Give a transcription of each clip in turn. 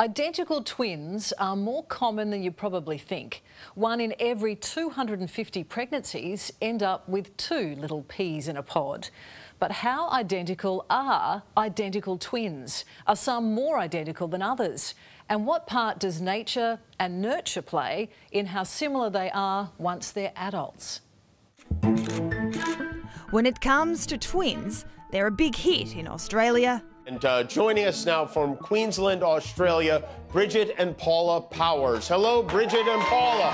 Identical twins are more common than you probably think. One in every 250 pregnancies end up with two little peas in a pod. But how identical are identical twins? Are some more identical than others? And what part does nature and nurture play in how similar they are once they're adults? When it comes to twins, they're a big hit in Australia and uh, joining us now from Queensland, Australia, Bridget and Paula Powers. Hello, Bridget and Paula.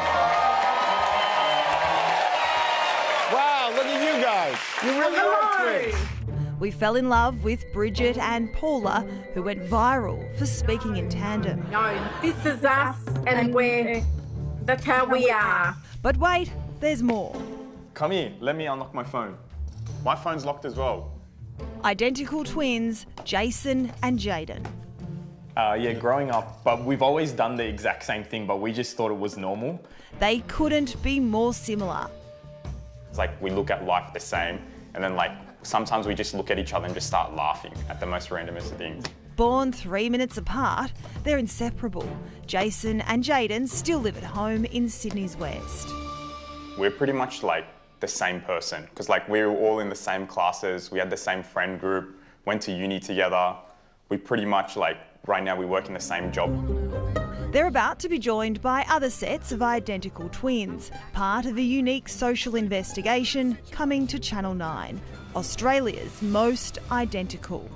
Wow, look at you guys. You really Hello. are twins. We fell in love with Bridget and Paula, who went viral for speaking in tandem. No, this is us, and we're. That's how we are. But wait, there's more. Come here, let me unlock my phone. My phone's locked as well. Identical twins, Jason and Jaden. Uh, yeah, growing up, but we've always done the exact same thing, but we just thought it was normal. They couldn't be more similar. It's like we look at life the same, and then like sometimes we just look at each other and just start laughing at the most randomest things. Born three minutes apart, they're inseparable. Jason and Jaden still live at home in Sydney's West. We're pretty much like the same person because like we were all in the same classes, we had the same friend group, went to uni together. We pretty much like right now we work in the same job. They're about to be joined by other sets of identical twins, part of a unique social investigation coming to Channel 9, Australia's most identical.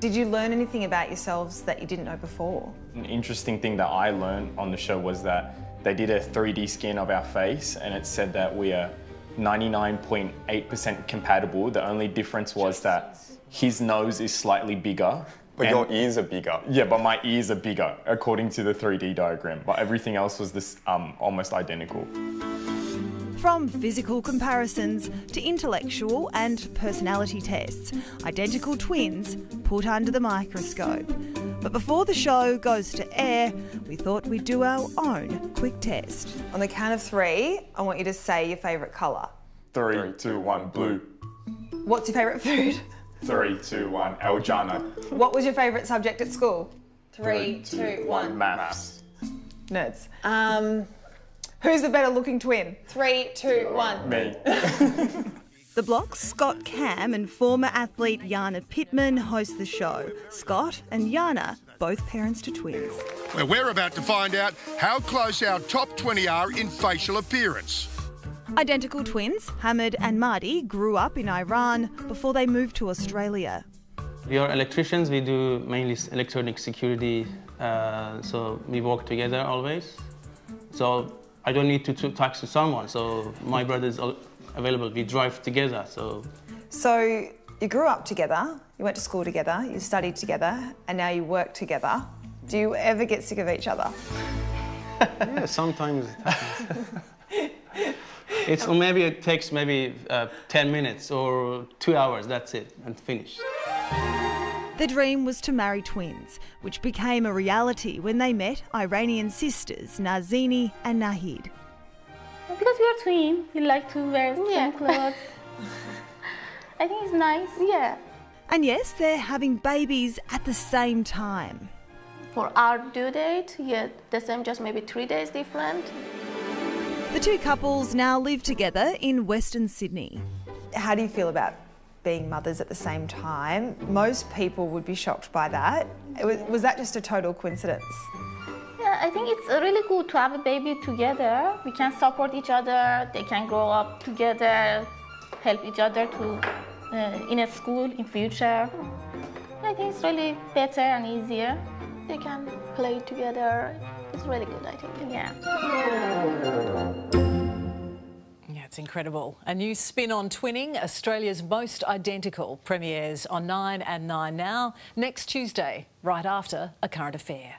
Did you learn anything about yourselves that you didn't know before? An interesting thing that I learned on the show was that they did a 3D scan of our face and it said that we are 99.8% compatible. The only difference was that his nose is slightly bigger. But your ears are bigger. Yeah, but my ears are bigger according to the 3D diagram. But everything else was this um, almost identical. From physical comparisons to intellectual and personality tests, identical twins put under the microscope. But before the show goes to air, we thought we'd do our own quick test. On the count of three, I want you to say your favourite colour. Three, two, one, blue. What's your favourite food? Three, two, one, El Jannah. What was your favourite subject at school? Three, Three two, one. Maths. Nerds. Um, Who's the better looking twin? Three, two, one. Me. The Block's Scott Cam and former athlete Jana Pittman host the show. Scott and Jana, both parents to twins. Well, we're about to find out how close our top 20 are in facial appearance. Identical twins, Hamid and Mahdi, grew up in Iran before they moved to Australia. We are electricians, we do mainly electronic security, uh, so we work together always. So I don't need to talk to someone, so my brother is available. We drive together, so. So you grew up together, you went to school together, you studied together, and now you work together. Do you ever get sick of each other? yeah, sometimes it happens. it's, or maybe it takes maybe uh, 10 minutes or two hours, that's it, and finish. The dream was to marry twins, which became a reality when they met Iranian sisters Nazini and Nahid. Because we are twins, we like to wear yeah. same clothes. I think it's nice. Yeah. And yes, they're having babies at the same time. For our due date, yeah, the same, just maybe three days different. The two couples now live together in Western Sydney. How do you feel about being mothers at the same time. Most people would be shocked by that. Was, was, that just a total coincidence? Yeah, I think it's really good to have a baby together. We can support each other, they can grow up together, help each other to uh, in a school in future. I think it's really better and easier. They can play together. It's really good, I think. Yeah. It's incredible. A new spin on twinning, Australia's most identical, premieres on 9 and 9 now, next Tuesday, right after A Current Affair.